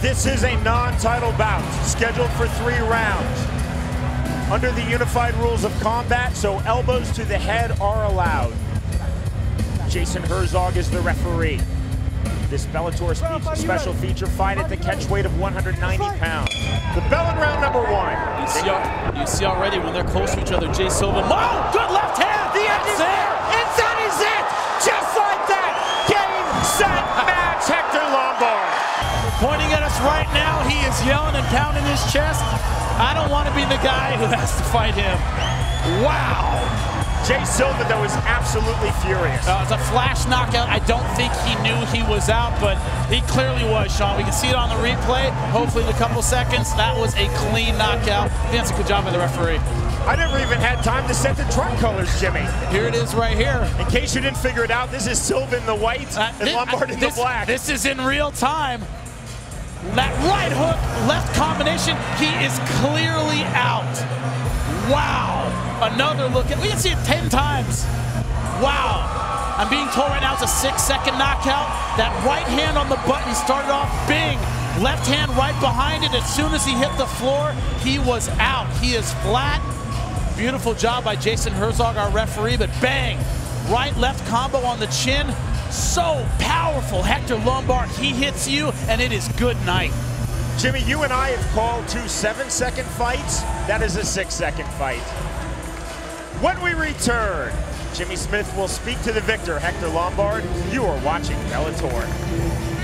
This is a non-title bout scheduled for three rounds. Under the unified rules of combat, so elbows to the head are allowed. Jason Herzog is the referee. This Bellator special feature fight at the catch weight of 190 pounds. The bell in round number one. You see, you see already when they're close to each other, Jay Silva. Oh, good left hand! The end is there! Pointing at us right now, he is yelling and pounding his chest. I don't want to be the guy who has to fight him. Wow! Jay Silva, though, is absolutely furious. Uh, it's a flash knockout. I don't think he knew he was out, but he clearly was, Sean. We can see it on the replay. Hopefully in a couple seconds. That was a clean knockout. I think that's a good job by the referee. I never even had time to set the truck colors, Jimmy. Here it is right here. In case you didn't figure it out, this is Silva in the white uh, and Lombard in this, the black. This is in real time. That right hook, left combination, he is clearly out. Wow. Another look at, we can see it 10 times. Wow. I'm being told right now it's a six second knockout. That right hand on the button started off bing. Left hand right behind it. As soon as he hit the floor, he was out. He is flat. Beautiful job by Jason Herzog, our referee, but bang. Right left combo on the chin. So powerful. Hector Lombard, he hits you, and it is good night. Jimmy, you and I have called two seven second fights. That is a six second fight. When we return, Jimmy Smith will speak to the victor, Hector Lombard. You are watching Bellator.